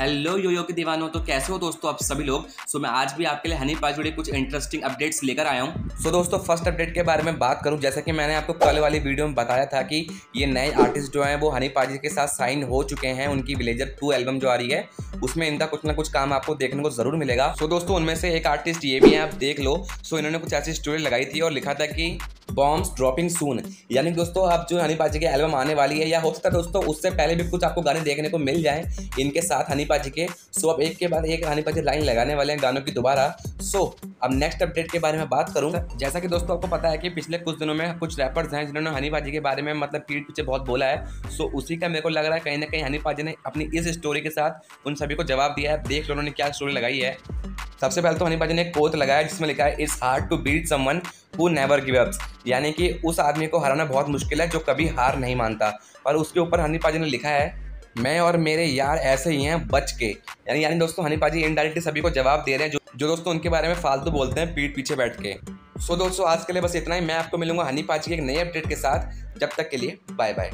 Hello यो यो के दीवानों तो कैसे हो दोस्तों आप सभी लोग? सो मैं आज भी आपके लिए हनी पास जुड़े कुछ इंटरेस्टिंग अपडेट्स लेकर आया हूँ। सो so, दोस्तों फ़र्स्ट अपडेट के बारे में बात करूँ जैसा कि मैंने आपको कल वाली वीडियो में बताया था कि ये नए आर्टिस्ट जो हैं वो हनी पाजी के साथ साइन हो चुके हैं उनकी विलेजर टू एल्बम जो आ रही है उसमें इनका कुछ ना कुछ काम आपको देखने को ज़रूर मिलेगा। सो so, दोस्तों उनमें से एक आर्टिस्ट ये भी है आप देख लो। सो इन्होंने कुछ ऐसी स्टोरी लगाई थी और लिखा था कि बॉम्ब्स ड्रॉपिंग सून यानी दोस्तों, अब जो हनी पाजी की एल्बम आने वाली है, या हो सकता है दोस्तों, उससे पहले भी कुछ आपको गाने देखने को मिल जाए इनके साथ हनी पाजी के। सो अब एक के बाद एक हनी पाजी लाइन लगाने वाले हैं गानों की दोबारा। सो अब नेक्स्ट अपडेट के बारे में बात करूँ। जैसा कि दोस्तों, आपको पता है कि पिछले कुछ दिनों में कुछ रैपर्स हैं जिन्होंने हनी पाजी के बारे में मतलब पीठ पीछे बहुत बोला है। सो उसी का मेरे को लग रहा है कहीं ना कहीं हनी पाजी ने अपनी इस स्टोरी के साथ उन सभी को जवाब दिया है। देख लो उन्होंने क्या स्टोरी लगाई है। सबसे पहले तो हनी पाजी ने एक कोत लगाया जिसमें लिखा है it's hard to beat someone who never give ups यानी कि उस आदमी को हराना बहुत मुश्किल है जो कभी हार नहीं मानता। पर उसके ऊपर हनी पाजी ने लिखा है, मैं और मेरे यार ऐसे ही हैं बच के। यानी यानी दोस्तों, हनी पाजी इनडायरेक्टली सभी को जवाब दे रहे हैं, जो जो दोस्तों उनके बारे में फालतू बोलते हैं, पीठ पीछे बैठ के। सो दोस्तों, आज के लिए बस इतना ही। मैं आपको मिलूँगा हनी पाजी के एक नए अपडेट के साथ। जब तक के लिए बाय बाय